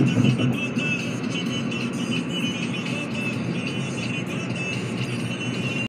どうぞ。